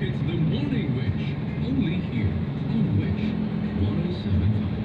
It's the Morning Wish, only here on Wish 107.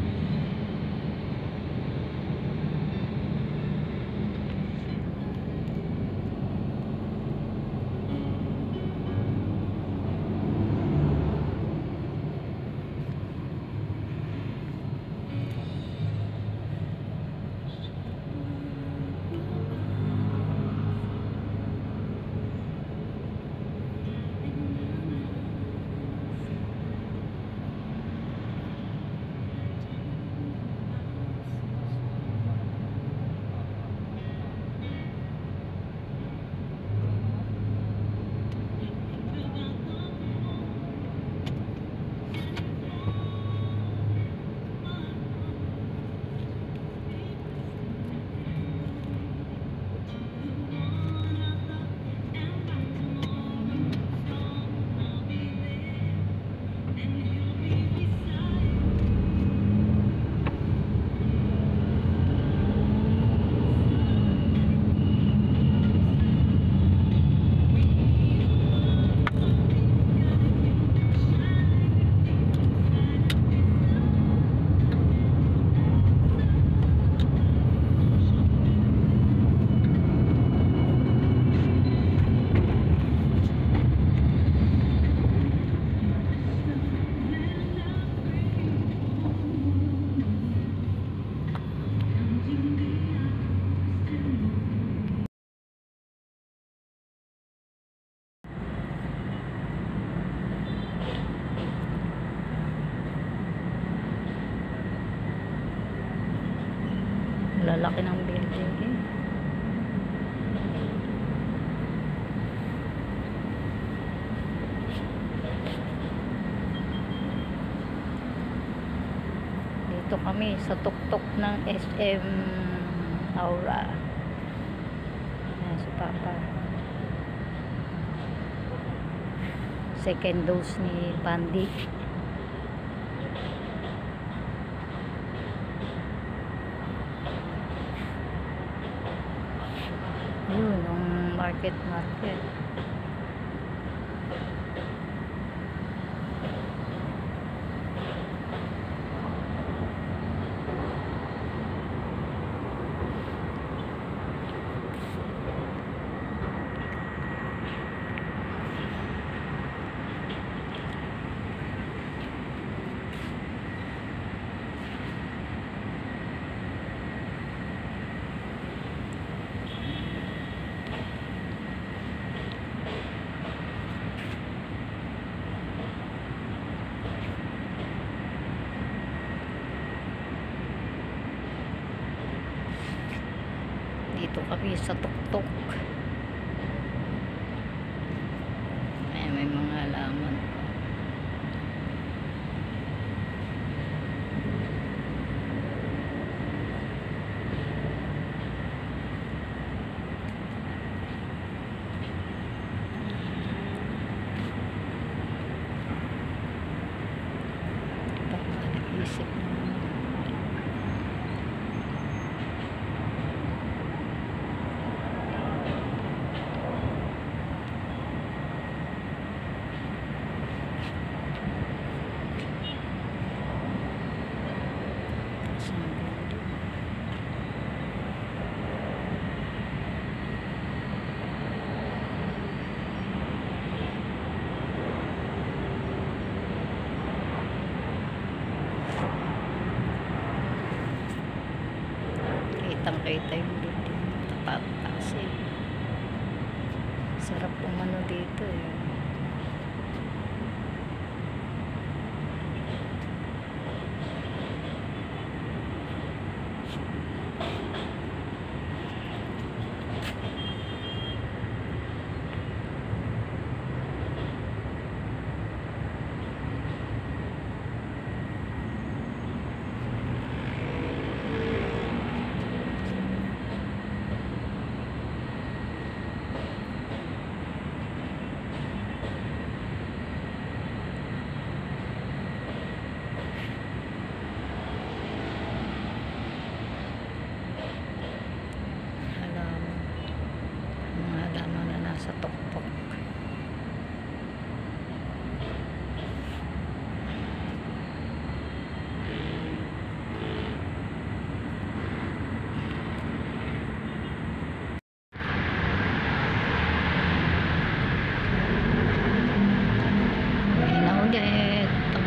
Kami sa tuktok ng SM Aura. Ayan si Papa. Second dose ni Pandi. Yun, yung market market. Dito kami sa tuktok. Ayan, Kitang kita yung building. Tapat kasi. Sarap umano dito eh.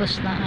arkadaşlar.